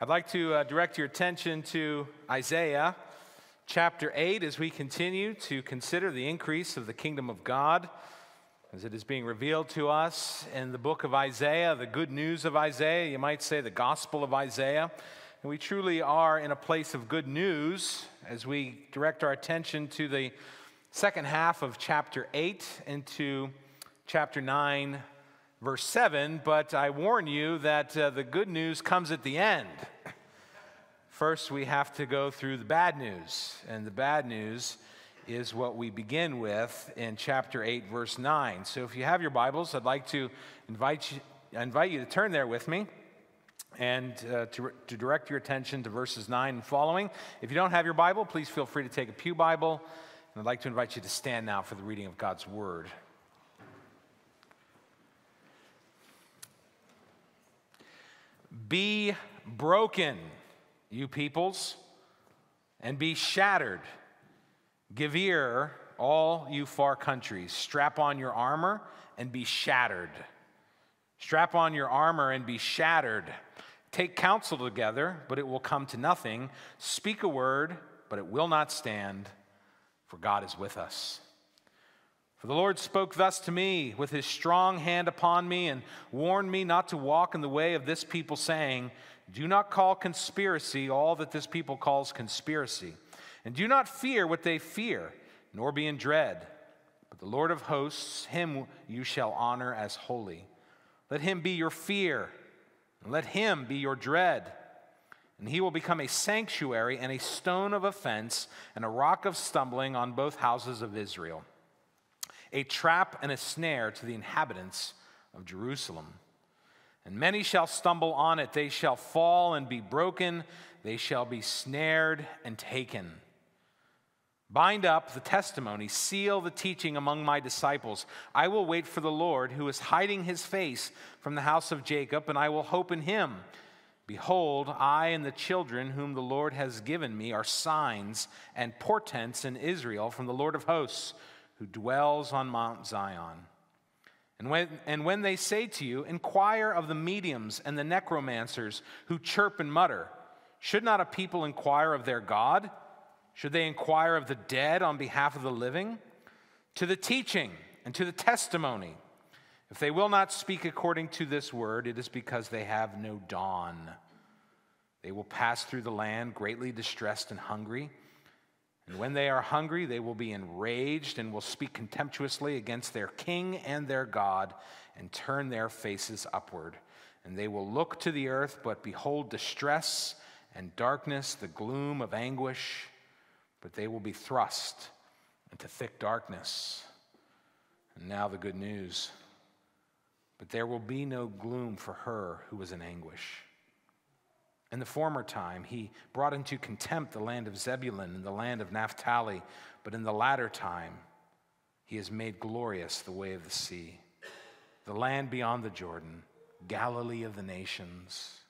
I'd like to uh, direct your attention to Isaiah chapter 8 as we continue to consider the increase of the kingdom of God as it is being revealed to us in the book of Isaiah, the good news of Isaiah, you might say the gospel of Isaiah. And we truly are in a place of good news as we direct our attention to the second half of chapter 8 into chapter 9 verse 7, but I warn you that uh, the good news comes at the end. First, we have to go through the bad news, and the bad news is what we begin with in chapter 8, verse 9. So if you have your Bibles, I'd like to invite you, invite you to turn there with me and uh, to, to direct your attention to verses 9 and following. If you don't have your Bible, please feel free to take a Pew Bible. And I'd like to invite you to stand now for the reading of God's Word. Be broken, you peoples, and be shattered. Give ear, all you far countries. Strap on your armor and be shattered. Strap on your armor and be shattered. Take counsel together, but it will come to nothing. Speak a word, but it will not stand, for God is with us. For the Lord spoke thus to me with his strong hand upon me and warned me not to walk in the way of this people, saying, Do not call conspiracy all that this people calls conspiracy, and do not fear what they fear, nor be in dread. But the Lord of hosts, him you shall honor as holy. Let him be your fear, and let him be your dread. And he will become a sanctuary and a stone of offense and a rock of stumbling on both houses of Israel a trap and a snare to the inhabitants of Jerusalem. And many shall stumble on it, they shall fall and be broken, they shall be snared and taken. Bind up the testimony, seal the teaching among my disciples. I will wait for the Lord, who is hiding his face from the house of Jacob, and I will hope in him. Behold, I and the children whom the Lord has given me are signs and portents in Israel from the Lord of hosts who dwells on Mount Zion. And when, and when they say to you, Inquire of the mediums and the necromancers who chirp and mutter, should not a people inquire of their God? Should they inquire of the dead on behalf of the living? To the teaching and to the testimony. If they will not speak according to this word, it is because they have no dawn. They will pass through the land greatly distressed and hungry. And when they are hungry, they will be enraged and will speak contemptuously against their king and their God and turn their faces upward. And they will look to the earth, but behold distress and darkness, the gloom of anguish. But they will be thrust into thick darkness. And now the good news. But there will be no gloom for her who was in anguish. In the former time, he brought into contempt the land of Zebulun and the land of Naphtali, but in the latter time, he has made glorious the way of the sea, the land beyond the Jordan, Galilee of the nations.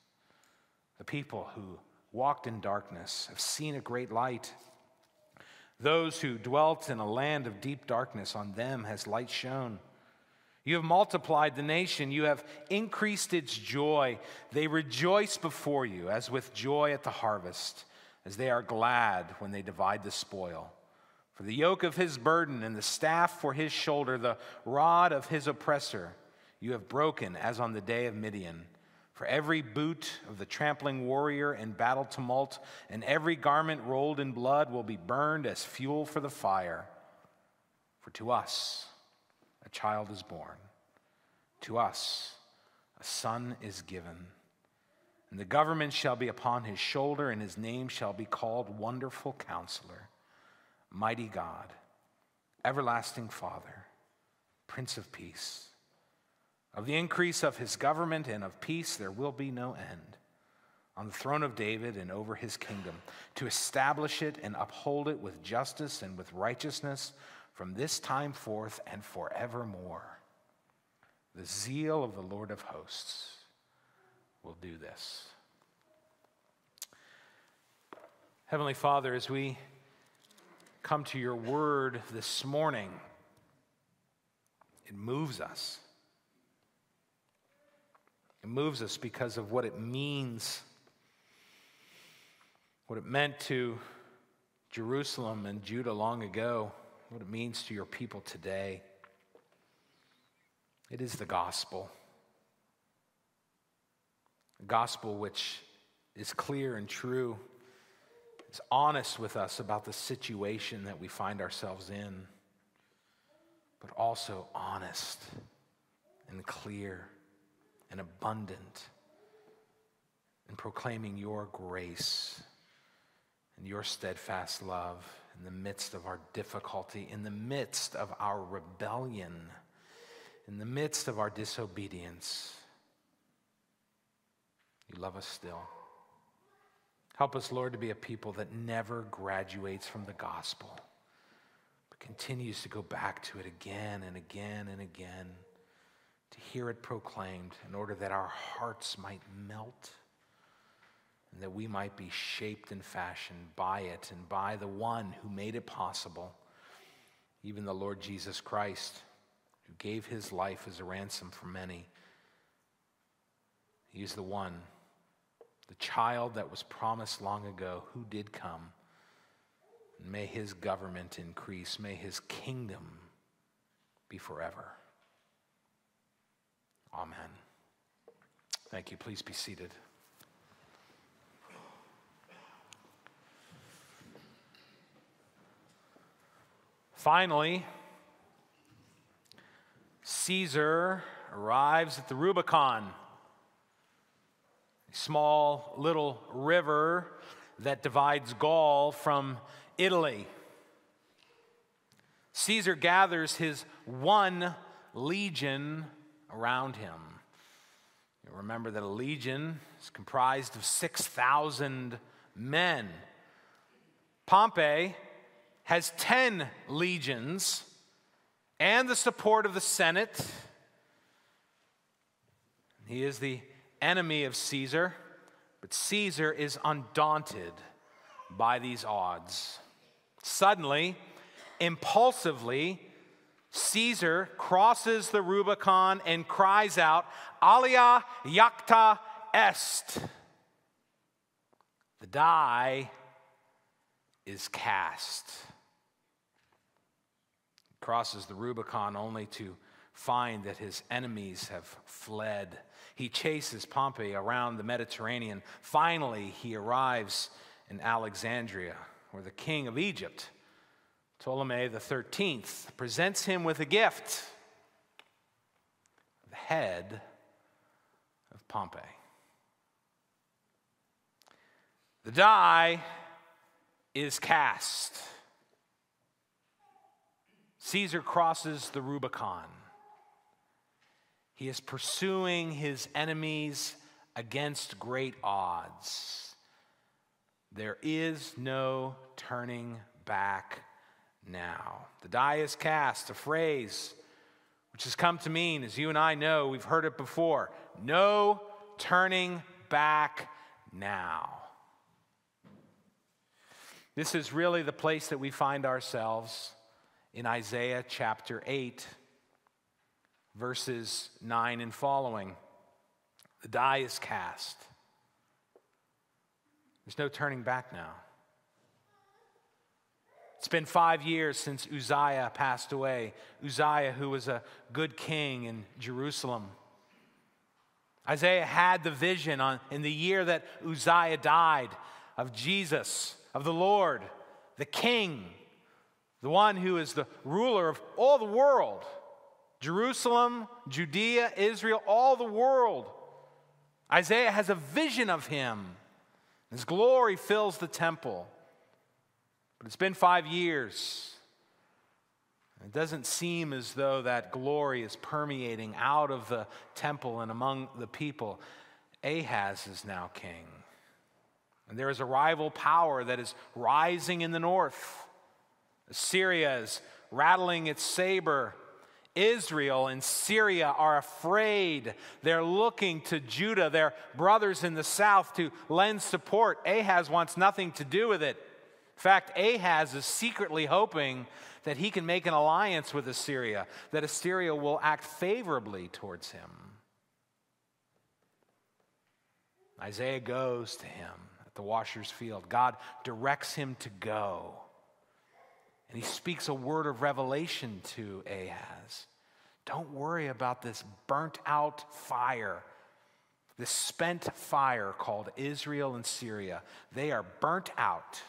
The people who walked in darkness have seen a great light. Those who dwelt in a land of deep darkness, on them has light shone. You have multiplied the nation. You have increased its joy. They rejoice before you as with joy at the harvest, as they are glad when they divide the spoil. For the yoke of his burden and the staff for his shoulder, the rod of his oppressor, you have broken as on the day of Midian. For every boot of the trampling warrior in battle tumult, and every garment rolled in blood will be burned as fuel for the fire. For to us, a child is born. To us, a son is given. And the government shall be upon his shoulder, and his name shall be called Wonderful Counselor, Mighty God, Everlasting Father, Prince of Peace. Of the increase of his government and of peace there will be no end on the throne of David and over his kingdom, to establish it and uphold it with justice and with righteousness from this time forth and forevermore. The zeal of the Lord of hosts will do this. Heavenly Father, as we come to your word this morning, it moves us. It moves us because of what it means what it meant to Jerusalem and Judah long ago, what it means to your people today. It is the gospel. A gospel which is clear and true, is honest with us about the situation that we find ourselves in, but also honest and clear and abundant in proclaiming your grace and your steadfast love in the midst of our difficulty, in the midst of our rebellion, in the midst of our disobedience. You love us still. Help us, Lord, to be a people that never graduates from the gospel, but continues to go back to it again and again and again, to hear it proclaimed in order that our hearts might melt and that we might be shaped and fashioned by it and by the one who made it possible, even the Lord Jesus Christ, who gave his life as a ransom for many. He is the one the child that was promised long ago, who did come. May his government increase, may his kingdom be forever. Amen. Thank you. Please be seated. Finally, Caesar arrives at the Rubicon a small little river that divides Gaul from Italy. Caesar gathers his one legion around him. You remember that a legion is comprised of 6,000 men. Pompey has 10 legions and the support of the Senate. He is the enemy of Caesar, but Caesar is undaunted by these odds. Suddenly, impulsively, Caesar crosses the Rubicon and cries out, Alea jacta est. The die is cast. Crosses the Rubicon only to find that his enemies have fled. He chases Pompey around the Mediterranean. Finally, he arrives in Alexandria, where the king of Egypt, Ptolemy the 13th, presents him with a gift the head of Pompey. The die is cast. Caesar crosses the Rubicon. He is pursuing his enemies against great odds. There is no turning back now. The die is cast, a phrase which has come to mean, as you and I know, we've heard it before no turning back now. This is really the place that we find ourselves in Isaiah chapter 8 verses 9 and following. The die is cast. There's no turning back now. It's been five years since Uzziah passed away. Uzziah, who was a good king in Jerusalem. Isaiah had the vision on, in the year that Uzziah died of Jesus, of the Lord, the king, the one who is the ruler of all the world. Jerusalem, Judea, Israel, all the world. Isaiah has a vision of him. His glory fills the temple. But it's been five years. It doesn't seem as though that glory is permeating out of the temple and among the people. Ahaz is now king. And there is a rival power that is rising in the north. Assyria is rattling its saber Israel and Syria are afraid. They're looking to Judah, their brothers in the south, to lend support. Ahaz wants nothing to do with it. In fact, Ahaz is secretly hoping that he can make an alliance with Assyria, that Assyria will act favorably towards him. Isaiah goes to him at at the washer's field. God directs him to go. And he speaks a word of revelation to Ahaz. Don't worry about this burnt out fire, this spent fire called Israel and Syria. They are burnt out.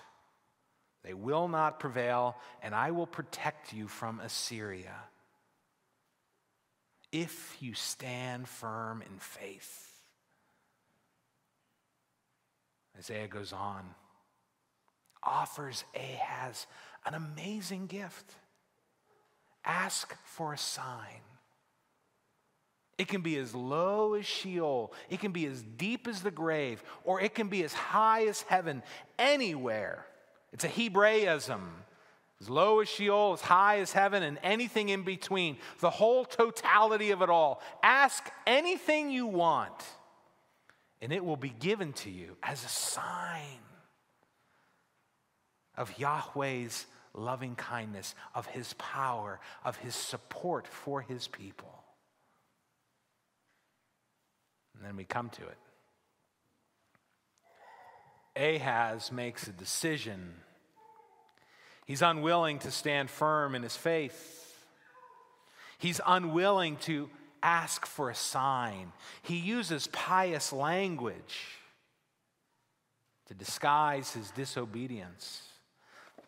They will not prevail, and I will protect you from Assyria if you stand firm in faith. Isaiah goes on, offers Ahaz an amazing gift. Ask for a sign. It can be as low as Sheol, it can be as deep as the grave, or it can be as high as heaven, anywhere. It's a Hebraism. As low as Sheol, as high as heaven, and anything in between. The whole totality of it all. Ask anything you want, and it will be given to you as a sign of Yahweh's loving kindness, of his power, of his support for his people. And then we come to it. Ahaz makes a decision. He's unwilling to stand firm in his faith. He's unwilling to ask for a sign. He uses pious language to disguise his disobedience.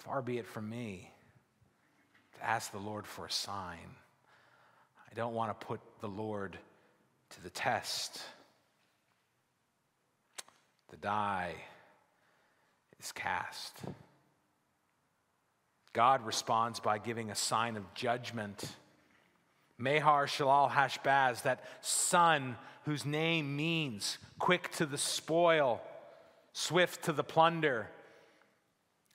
Far be it from me to ask the Lord for a sign. I don't want to put the Lord to the test. The die is cast. God responds by giving a sign of judgment. Maher-shalal-hash-baz, that son whose name means quick to the spoil, swift to the plunder.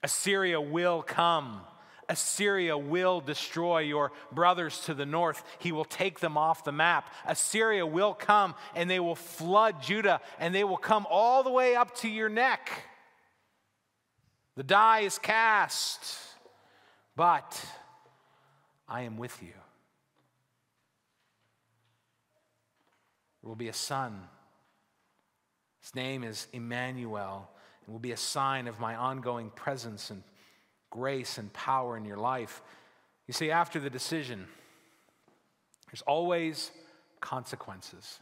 Assyria will come. Assyria will destroy your brothers to the north. He will take them off the map. Assyria will come and they will flood Judah and they will come all the way up to your neck. The die is cast, but I am with you. There will be a son. His name is Emmanuel. It will be a sign of my ongoing presence and grace and power in your life. You see, after the decision, there's always consequences.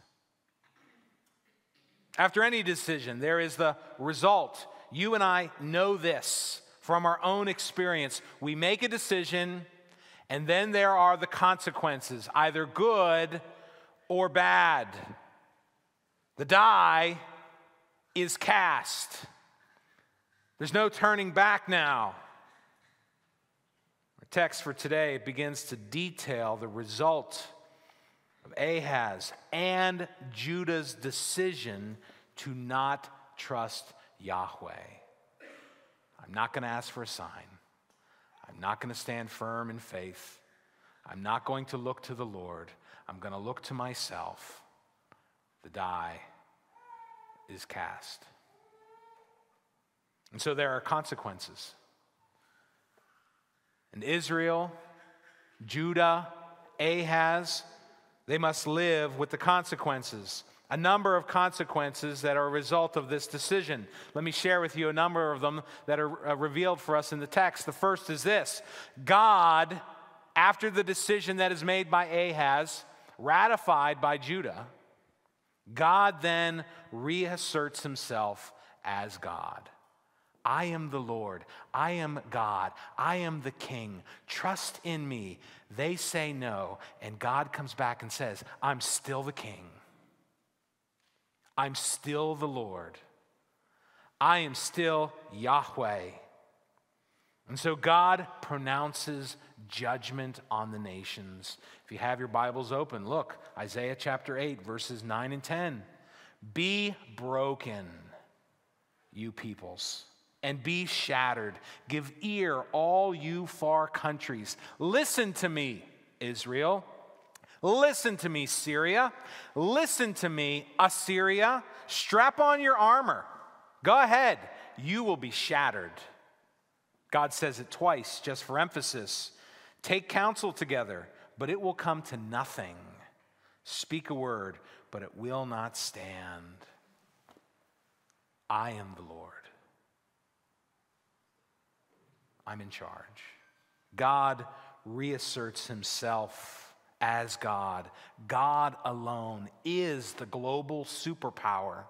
After any decision, there is the result. You and I know this from our own experience. We make a decision, and then there are the consequences, either good or bad. The die is cast. There's no turning back now Our text for today begins to detail the result of Ahaz and Judah's decision to not trust Yahweh. I'm not going to ask for a sign. I'm not going to stand firm in faith. I'm not going to look to the Lord. I'm going to look to myself. The die is cast. And so there are consequences. And Israel, Judah, Ahaz, they must live with the consequences. A number of consequences that are a result of this decision. Let me share with you a number of them that are uh, revealed for us in the text. The first is this God, after the decision that is made by Ahaz, ratified by Judah, God then reasserts himself as God. I am the Lord. I am God. I am the King. Trust in me. They say no, and God comes back and says, I'm still the King. I'm still the Lord. I am still Yahweh. And so God pronounces judgment on the nations. If you have your Bibles open, look, Isaiah chapter 8, verses 9 and 10. Be broken, you peoples and be shattered. Give ear, all you far countries. Listen to me, Israel. Listen to me, Syria. Listen to me, Assyria. Strap on your armor. Go ahead. You will be shattered. God says it twice just for emphasis. Take counsel together, but it will come to nothing. Speak a word, but it will not stand. I am the Lord. I'm in charge. God reasserts himself as God. God alone is the global superpower.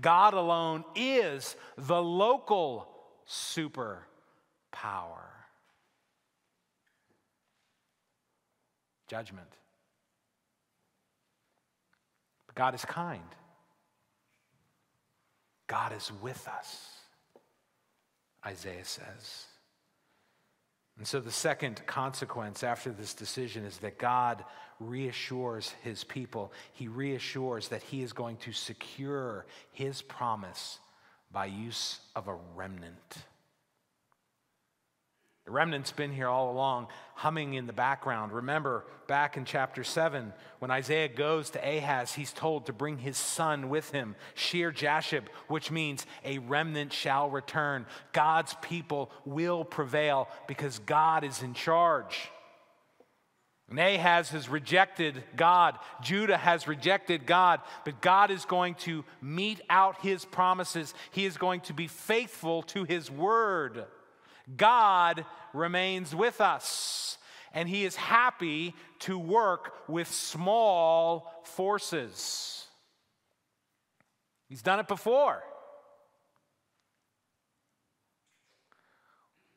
God alone is the local superpower. Judgment. But God is kind. God is with us, Isaiah says. And so the second consequence after this decision is that God reassures his people. He reassures that he is going to secure his promise by use of a remnant. The remnant's been here all along, humming in the background. Remember back in chapter 7, when Isaiah goes to Ahaz, he's told to bring his son with him, Shear Jashub, which means a remnant shall return. God's people will prevail because God is in charge. And Ahaz has rejected God. Judah has rejected God. But God is going to mete out his promises. He is going to be faithful to his word. God remains with us, and He is happy to work with small forces. He's done it before.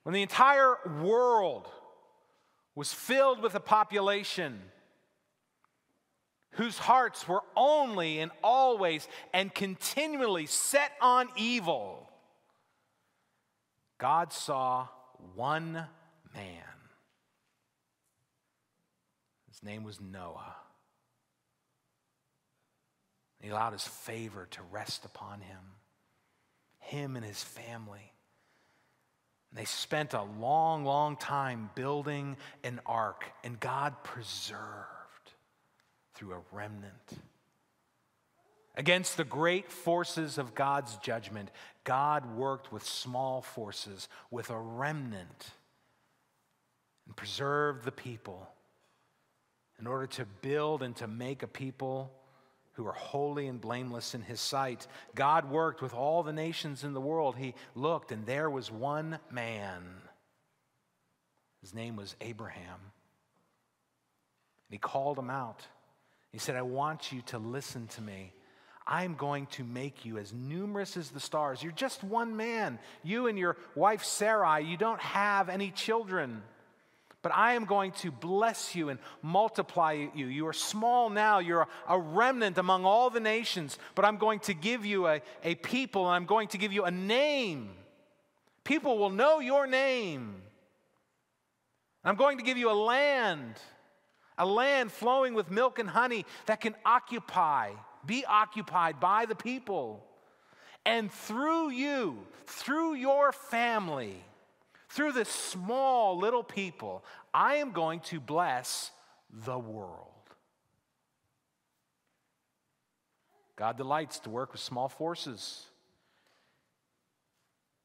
When the entire world was filled with a population whose hearts were only and always and continually set on evil, God saw one man. His name was Noah. He allowed his favor to rest upon him, him and his family. And they spent a long, long time building an ark, and God preserved through a remnant. Against the great forces of God's judgment, God worked with small forces, with a remnant, and preserved the people in order to build and to make a people who are holy and blameless in his sight. God worked with all the nations in the world. He looked, and there was one man. His name was Abraham. And he called him out. He said, I want you to listen to me. I'm going to make you as numerous as the stars. You're just one man. You and your wife Sarai, you don't have any children. But I am going to bless you and multiply you. You are small now. You're a remnant among all the nations. But I'm going to give you a, a people and I'm going to give you a name. People will know your name. I'm going to give you a land, a land flowing with milk and honey that can occupy be occupied by the people. And through you, through your family, through this small little people, I am going to bless the world. God delights to work with small forces.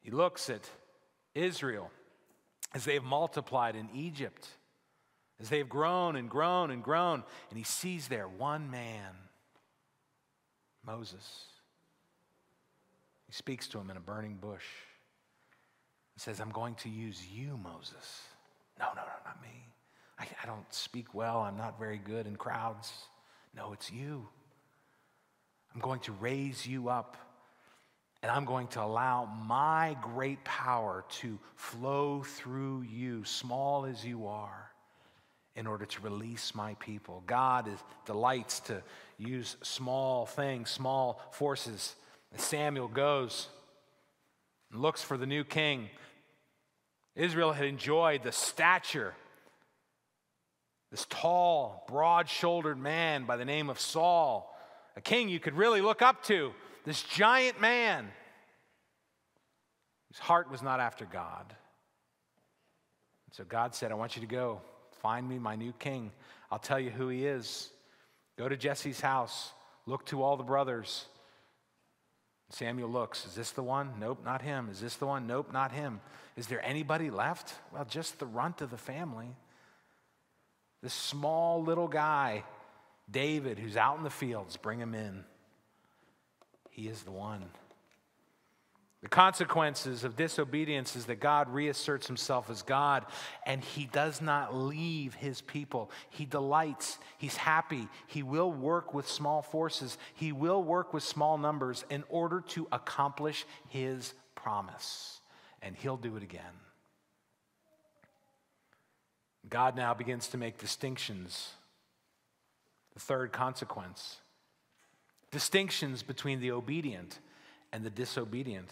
He looks at Israel as they have multiplied in Egypt, as they have grown and grown and grown, and he sees there one man Moses. He speaks to him in a burning bush. He says, I'm going to use you, Moses. No, no, no, not me. I, I don't speak well. I'm not very good in crowds. No, it's you. I'm going to raise you up and I'm going to allow my great power to flow through you, small as you are in order to release my people. God is, delights to use small things, small forces. Samuel goes and looks for the new king. Israel had enjoyed the stature, this tall, broad shouldered man by the name of Saul, a king you could really look up to, this giant man. His heart was not after God. so God said, I want you to go. Find me my new king. I'll tell you who he is. Go to Jesse's house. Look to all the brothers. Samuel looks. Is this the one? Nope, not him. Is this the one? Nope, not him. Is there anybody left? Well, just the runt of the family. This small little guy, David, who's out in the fields, bring him in. He is the one. The consequences of disobedience is that God reasserts himself as God and he does not leave his people. He delights, he's happy, he will work with small forces, he will work with small numbers in order to accomplish his promise. And he'll do it again. God now begins to make distinctions. The third consequence distinctions between the obedient and the disobedient.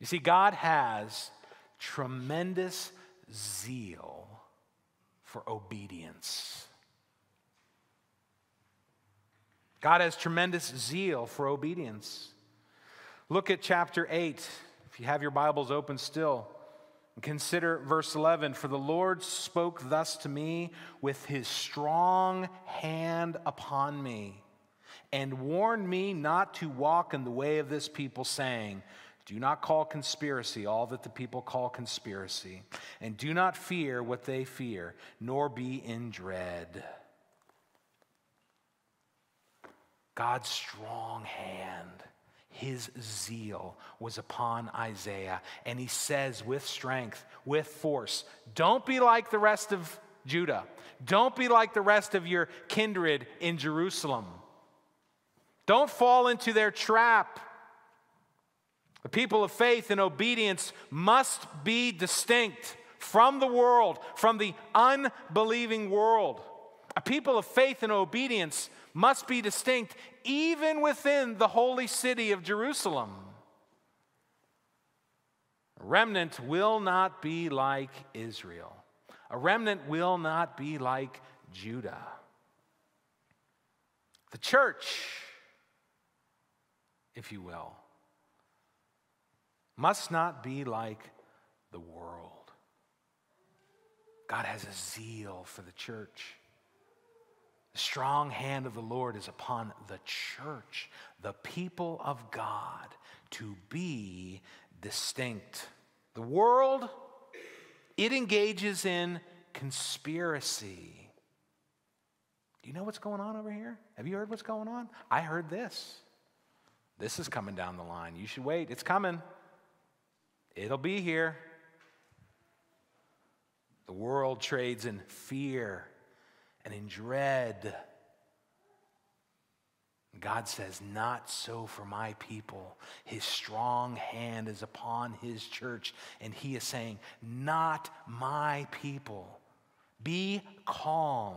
You see, God has tremendous zeal for obedience. God has tremendous zeal for obedience. Look at chapter 8, if you have your Bibles open still. And consider verse 11 For the Lord spoke thus to me with his strong hand upon me, and warned me not to walk in the way of this people, saying, Do not call conspiracy all that the people call conspiracy, and do not fear what they fear, nor be in dread. God's strong hand his zeal was upon Isaiah. And he says with strength, with force, don't be like the rest of Judah. Don't be like the rest of your kindred in Jerusalem. Don't fall into their trap. The people of faith and obedience must be distinct from the world, from the unbelieving world. A people of faith and obedience must be distinct even within the holy city of Jerusalem. A remnant will not be like Israel. A remnant will not be like Judah. The church, if you will, must not be like the world. God has a zeal for the church. The strong hand of the Lord is upon the church, the people of God, to be distinct. The world, it engages in conspiracy. Do you know what's going on over here? Have you heard what's going on? I heard this. This is coming down the line. You should wait. It's coming. It'll be here. The world trades in fear and in dread. God says, Not so for my people. His strong hand is upon his church, and he is saying, Not my people. Be calm.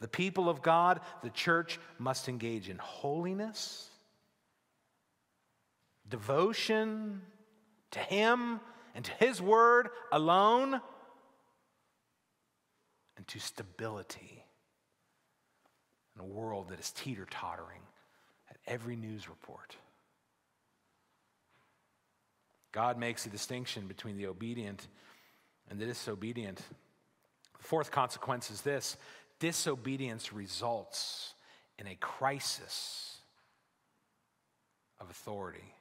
The people of God, the church, must engage in holiness, devotion to him and to his word alone, and to stability in a world that is teeter tottering at every news report. God makes a distinction between the obedient and the disobedient. The fourth consequence is this disobedience results in a crisis of authority.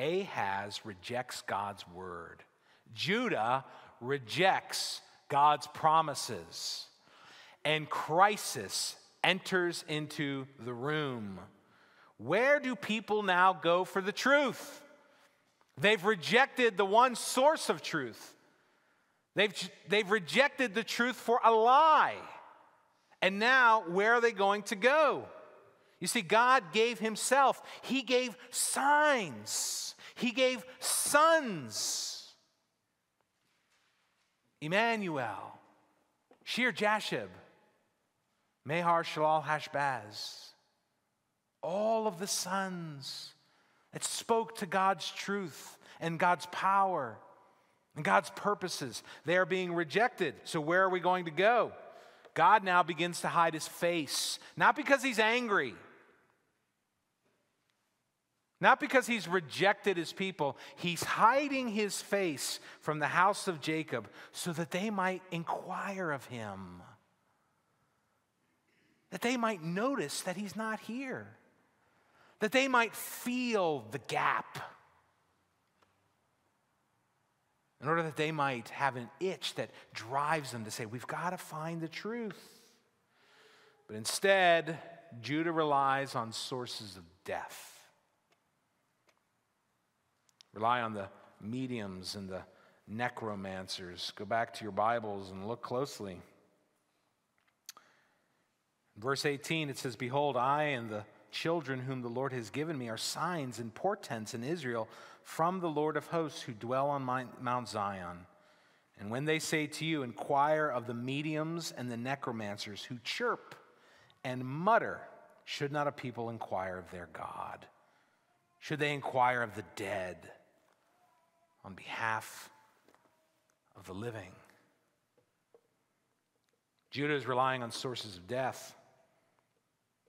Ahaz rejects God's word, Judah rejects God's promises and crisis enters into the room. Where do people now go for the truth? They've rejected the one source of truth. They've, they've rejected the truth for a lie. And now, where are they going to go? You see, God gave Himself, He gave signs, He gave sons. Emmanuel, Shear Jashub, Maher-shalal-hash-baz, all of the sons that spoke to God's truth and God's power and God's purposes, they are being rejected. So, where are we going to go? God now begins to hide his face, not because he's angry, not because he's rejected his people. He's hiding his face from the house of Jacob so that they might inquire of him that they might notice that he's not here, that they might feel the gap, in order that they might have an itch that drives them to say, We've got to find the truth. But instead, Judah relies on sources of death. Rely on the mediums and the necromancers. Go back to your Bibles and look closely. Verse 18, it says, Behold, I and the children whom the Lord has given me are signs and portents in Israel from the Lord of hosts who dwell on Mount Zion. And when they say to you, Inquire of the mediums and the necromancers who chirp and mutter, should not a people inquire of their God? Should they inquire of the dead on behalf of the living? Judah is relying on sources of death.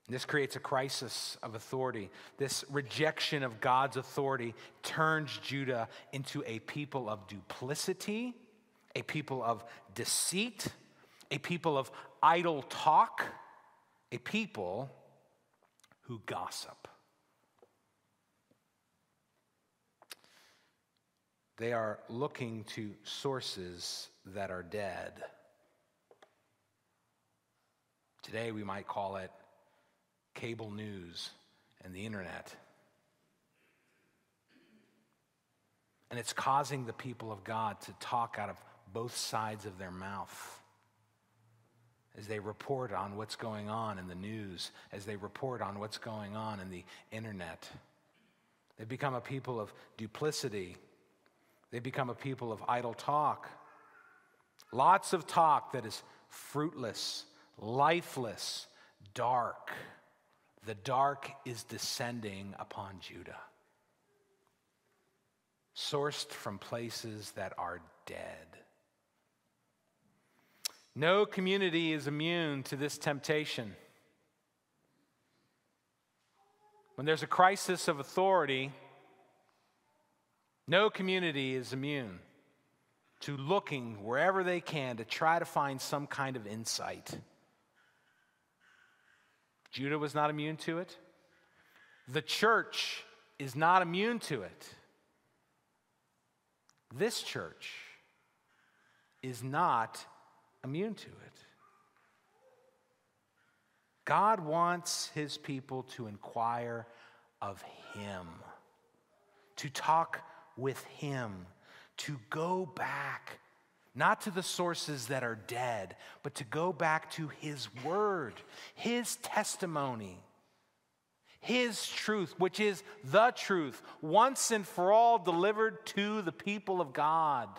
This creates a crisis of authority. This rejection of God's authority turns Judah into a people of duplicity, a people of deceit, a people of idle talk, a people who gossip. They are looking to sources that are dead. Today, we might call it cable news and the internet. And it's causing the people of God to talk out of both sides of their mouth as they report on what's going on in the news, as they report on what's going on in the internet. They've become a people of duplicity, they become a people of idle talk. Lots of talk that is fruitless, lifeless, dark. The dark is descending upon Judah, sourced from places that are dead. No community is immune to this temptation. When there's a crisis of authority, no community is immune to looking wherever they can to try to find some kind of insight. Judah was not immune to it. The church is not immune to it. This church is not immune to it. God wants his people to inquire of him, to talk with him, to go back, not to the sources that are dead, but to go back to his word, his testimony. His truth, which is the truth, once and for all delivered to the people of God.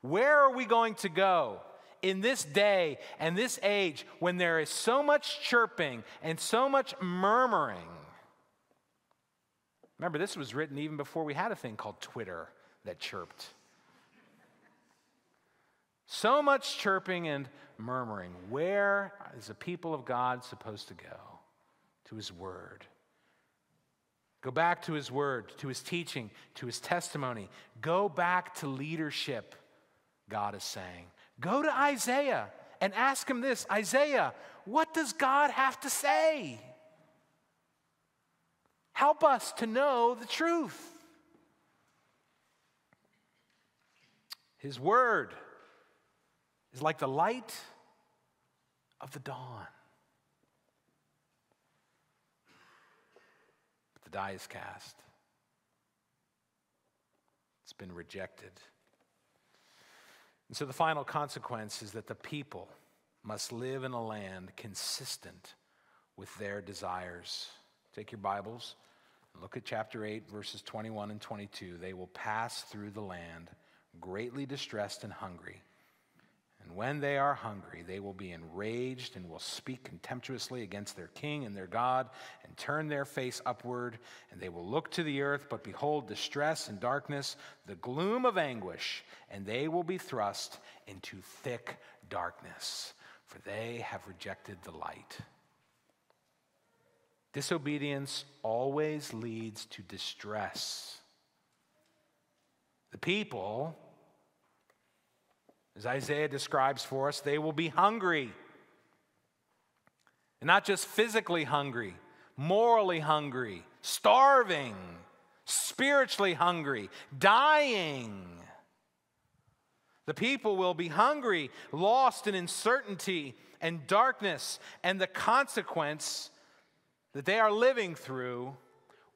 Where are we going to go? in this day and this age when there is so much chirping and so much murmuring. Remember, this was written even before we had a thing called Twitter that chirped. So much chirping and murmuring. Where is the people of God supposed to go? To His Word. Go back to His Word, to His teaching, to His testimony. Go back to leadership, God is saying. Go to Isaiah and ask him this Isaiah, what does God have to say? Help us to know the truth. His word is like the light of the dawn. But the die is cast, it's been rejected. And so the final consequence is that the people must live in a land consistent with their desires. Take your Bibles and look at chapter 8, verses 21 and 22. They will pass through the land greatly distressed and hungry and when they are hungry, they will be enraged and will speak contemptuously against their king and their God and turn their face upward. And they will look to the earth, but behold distress and darkness, the gloom of anguish, and they will be thrust into thick darkness, for they have rejected the light. Disobedience always leads to distress. The people as Isaiah describes for us, they will be hungry. And not just physically hungry, morally hungry, starving, spiritually hungry, dying. The people will be hungry, lost in uncertainty and darkness, and the consequence that they are living through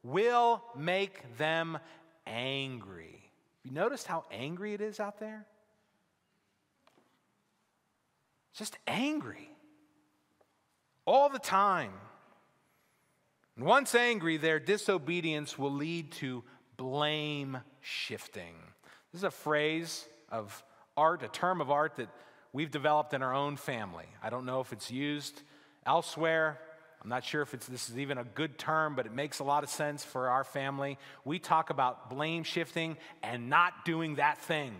will make them angry. You noticed how angry it is out there? Just angry. All the time. And once angry, their disobedience will lead to blame shifting. This is a phrase of art, a term of art that we've developed in our own family. I don't know if it's used elsewhere. I'm not sure if this is even a good term, but it makes a lot of sense for our family. We talk about blame shifting and not doing that thing.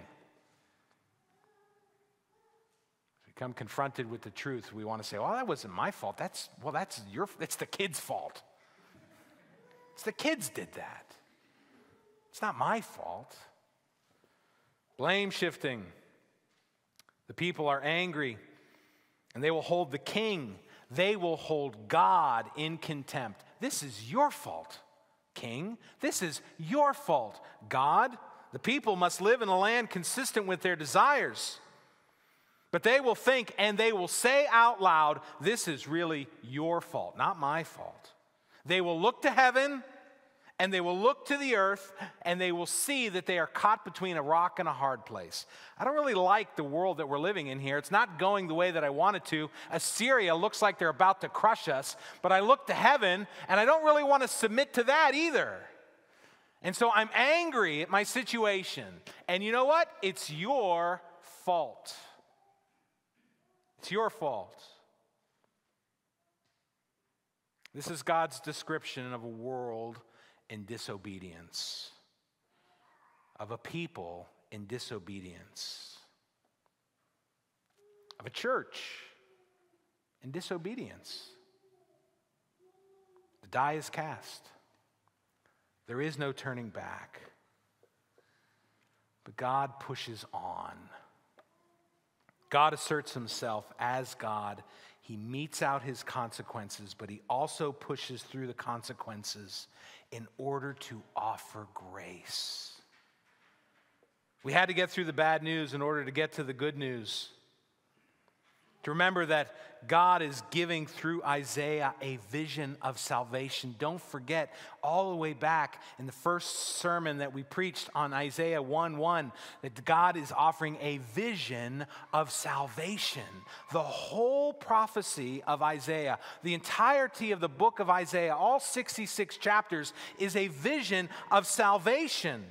We come confronted with the truth, we want to say, "Well, that wasn't my fault. That's well, that's your. It's the kid's fault. It's the kids did that. It's not my fault." Blame shifting. The people are angry, and they will hold the king they will hold God in contempt. This is your fault, king. This is your fault, God. The people must live in a land consistent with their desires. But they will think and they will say out loud, This is really your fault, not my fault. They will look to heaven and they will look to the earth and they will see that they are caught between a rock and a hard place. I don't really like the world that we're living in here. It's not going the way that I wanted to. Assyria looks like they're about to crush us, but I look to heaven and I don't really want to submit to that either. And so I'm angry at my situation. And you know what? It's your fault. It's your fault. This is God's description of a world in disobedience, of a people in disobedience, of a church in disobedience. The die is cast. There is no turning back. But God pushes on. God asserts himself as God. He metes out his consequences, but he also pushes through the consequences in order to offer grace. We had to get through the bad news in order to get to the good news. To remember that God is giving through Isaiah a vision of salvation. Don't forget, all the way back in the first sermon that we preached on Isaiah 1 1, that God is offering a vision of salvation. The whole prophecy of Isaiah, the entirety of the book of Isaiah, all 66 chapters, is a vision of salvation.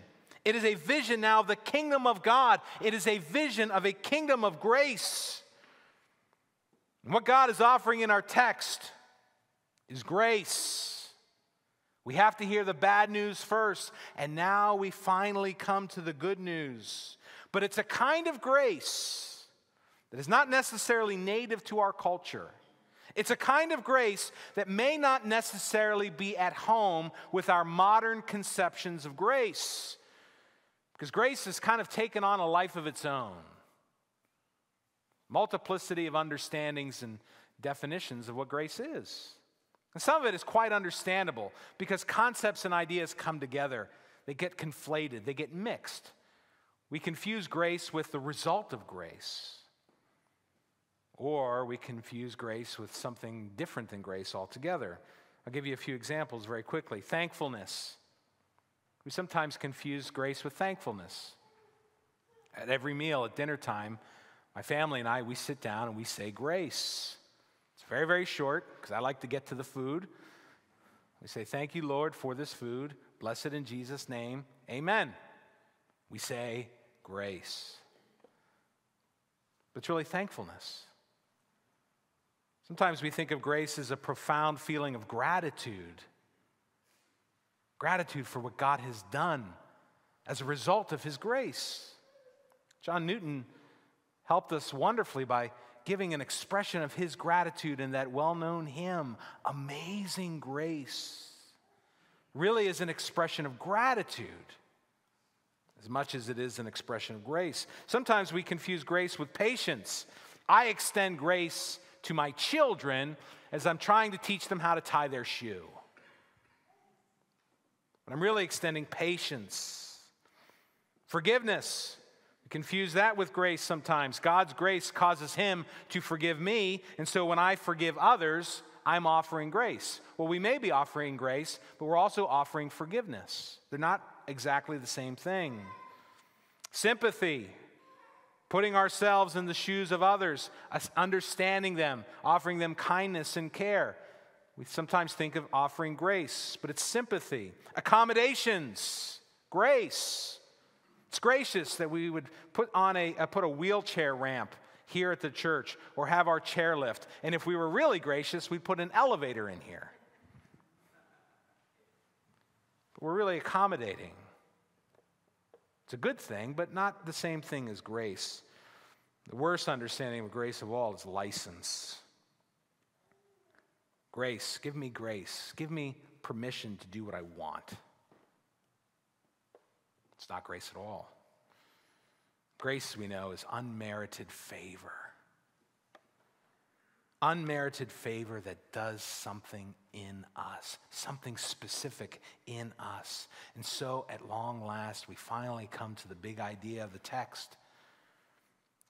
It is a vision now of the kingdom of God, it is a vision of a kingdom of grace. And what God is offering in our text is grace. We have to hear the bad news first, and now we finally come to the good news. But it's a kind of grace that is not necessarily native to our culture. It's a kind of grace that may not necessarily be at home with our modern conceptions of grace. Because grace has kind of taken on a life of its own multiplicity of understandings and definitions of what grace is. And some of it is quite understandable because concepts and ideas come together. They get conflated, they get mixed. We confuse grace with the result of grace. Or we confuse grace with something different than grace altogether. I'll give you a few examples very quickly. Thankfulness. We sometimes confuse grace with thankfulness. At every meal, at dinner time, my family and I, we sit down and we say grace. It's very, very short because I like to get to the food. We say, Thank you, Lord, for this food. Blessed in Jesus' name. Amen. We say grace. But it's really thankfulness. Sometimes we think of grace as a profound feeling of gratitude gratitude for what God has done as a result of His grace. John Newton helped us wonderfully by giving an expression of his gratitude in that well known hymn, Amazing Grace. Really is an expression of gratitude as much as it is an expression of grace. Sometimes we confuse grace with patience. I extend grace to my children as I'm trying to teach them how to tie their shoe. But I'm really extending patience. Forgiveness. Confuse that with grace sometimes. God's grace causes Him to forgive me, and so when I forgive others, I'm offering grace. Well, we may be offering grace, but we're also offering forgiveness. They're not exactly the same thing. Sympathy, putting ourselves in the shoes of others, understanding them, offering them kindness and care. We sometimes think of offering grace, but it's sympathy. Accommodations, grace. It's gracious that we would put on a, uh, put a wheelchair ramp here at the church or have our chairlift. And if we were really gracious, we'd put an elevator in here. But we're really accommodating. It's a good thing, but not the same thing as grace. The worst understanding of grace of all is license. Grace, give me grace. Give me permission to do what I want. It's not grace at all. Grace, we know, is unmerited favor. Unmerited favor that does something in us, something specific in us. And so, at long last, we finally come to the big idea of the text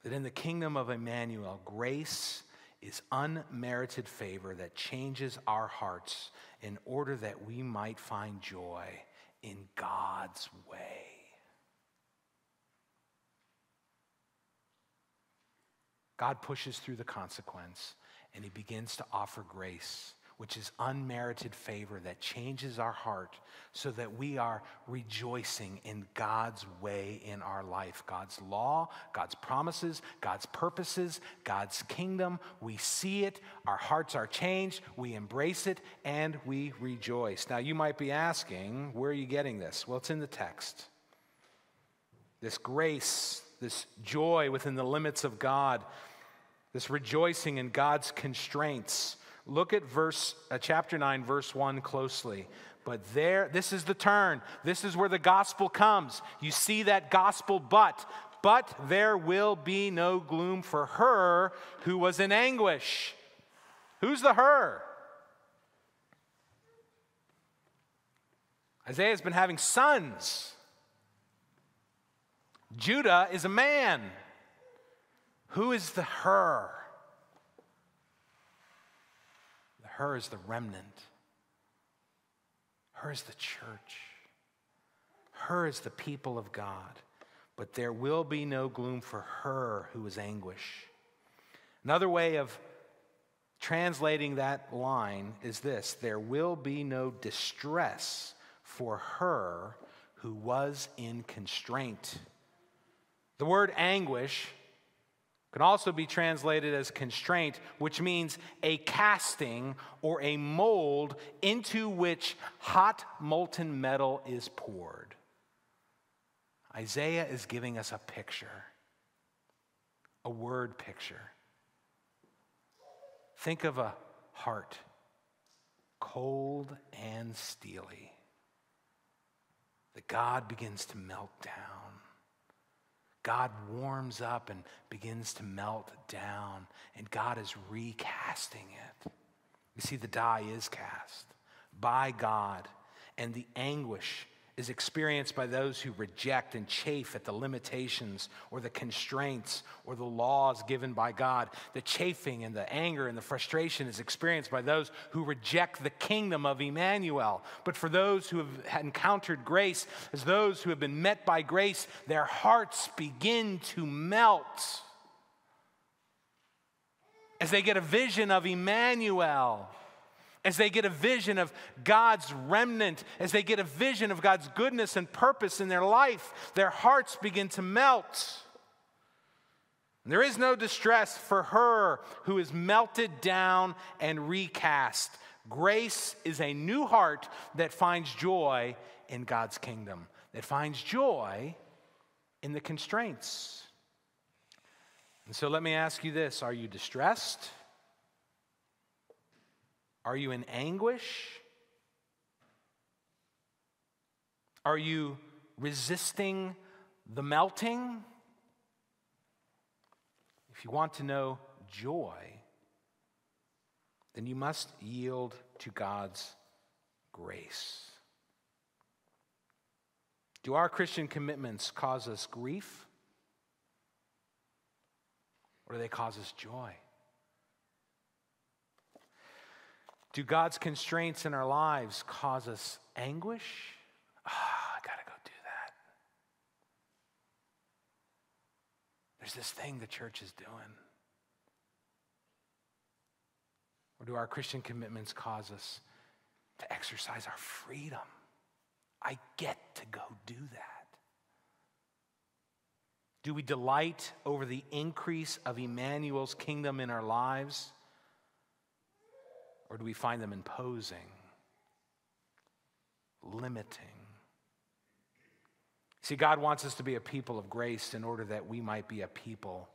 that in the kingdom of Emmanuel, grace is unmerited favor that changes our hearts in order that we might find joy in God's way. God pushes through the consequence and he begins to offer grace which is unmerited favor that changes our heart so that we are rejoicing in God's way in our life God's law, God's promises, God's purposes, God's kingdom. We see it, our hearts are changed, we embrace it, and we rejoice. Now, you might be asking, where are you getting this? Well, it's in the text. This grace, this joy within the limits of God, this rejoicing in God's constraints Look at verse uh, chapter 9 verse 1 closely. But there this is the turn. This is where the gospel comes. You see that gospel but but there will be no gloom for her who was in anguish. Who's the her? Isaiah's been having sons. Judah is a man. Who is the her? The her is the remnant. Her is the church. Her is the people of God. But there will be no gloom for her who is anguish. Another way of translating that line is this there will be no distress for her who was in constraint. The word anguish can also be translated as constraint, which means a casting or a mold into which hot molten metal is poured. Isaiah is giving us a picture, a word picture. Think of a heart, cold and steely, that God begins to melt down God warms up and begins to melt down, and God is recasting it. You see, the die is cast by God, and the anguish is experienced by those who reject and chafe at the limitations or the constraints or the laws given by God. The chafing and the anger and the frustration is experienced by those who reject the kingdom of Emmanuel. But for those who have encountered grace, as those who have been met by grace, their hearts begin to melt as they get a vision of Emmanuel as they get a vision of God's remnant, as they get a vision of God's goodness and purpose in their life, their hearts begin to melt. There is no distress for her who is melted down and recast. Grace is a new heart that finds joy in God's kingdom, that finds joy in the constraints. And so let me ask you this Are you distressed? Are you in anguish? Are you resisting the melting? If you want to know joy, then you must yield to God's grace. Do our Christian commitments cause us grief? Or do they cause us joy? Do God's constraints in our lives cause us anguish? Ah, oh, I gotta go do that. There's this thing the church is doing. Or do our Christian commitments cause us to exercise our freedom? I get to go do that. Do we delight over the increase of Emmanuel's kingdom in our lives? Or do we find them imposing, limiting? See, God wants us to be a people of grace in order that we might be a people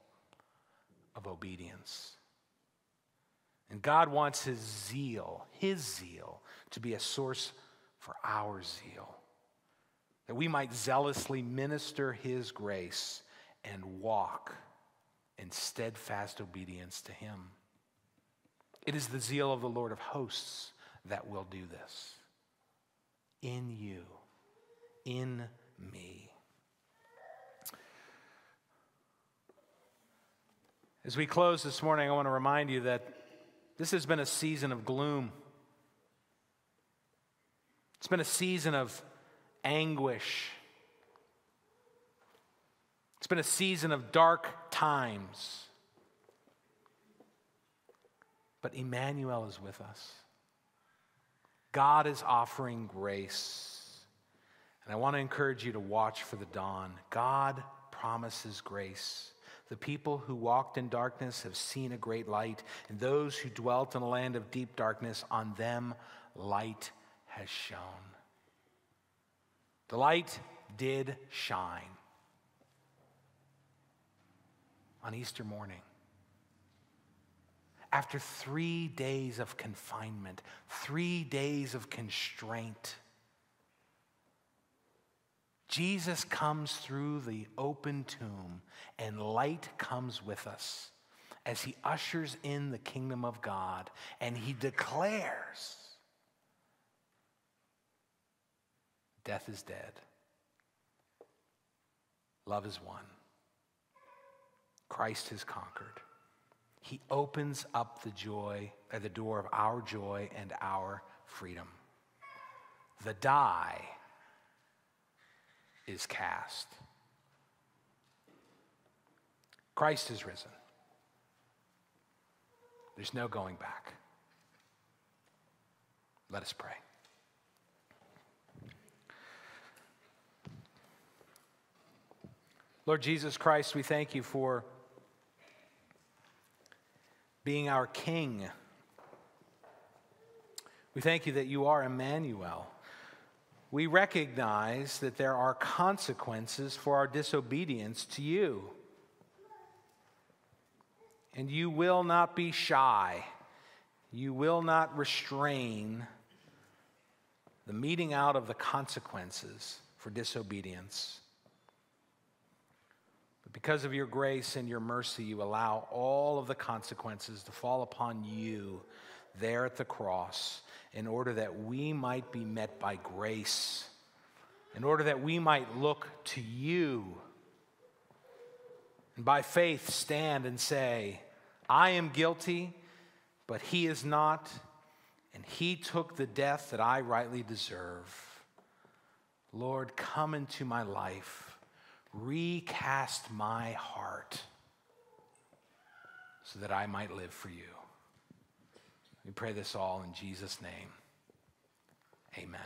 of obedience. And God wants His zeal, His zeal, to be a source for our zeal, that we might zealously minister His grace and walk in steadfast obedience to Him. It is the zeal of the Lord of hosts that will do this. In you, in me. As we close this morning, I want to remind you that this has been a season of gloom. It's been a season of anguish. It's been a season of dark times. But Emmanuel is with us. God is offering grace. And I want to encourage you to watch for the dawn. God promises grace. The people who walked in darkness have seen a great light, and those who dwelt in a land of deep darkness, on them light has shone. The light did shine on Easter morning after three days of confinement, three days of constraint, Jesus comes through the open tomb and light comes with us as he ushers in the kingdom of God and he declares death is dead, love is won, Christ has conquered. He opens up the joy, or uh, the door of our joy and our freedom. The die is cast. Christ is risen. There's no going back. Let us pray. Lord Jesus Christ, we thank you for being our King. We thank you that you are Emmanuel. We recognize that there are consequences for our disobedience to you. And you will not be shy. You will not restrain the meting out of the consequences for disobedience. Because of your grace and your mercy, you allow all of the consequences to fall upon you there at the cross in order that we might be met by grace, in order that we might look to you and by faith stand and say, I am guilty, but he is not, and he took the death that I rightly deserve. Lord, come into my life recast my heart so that I might live for you. We pray this all in Jesus' name. Amen.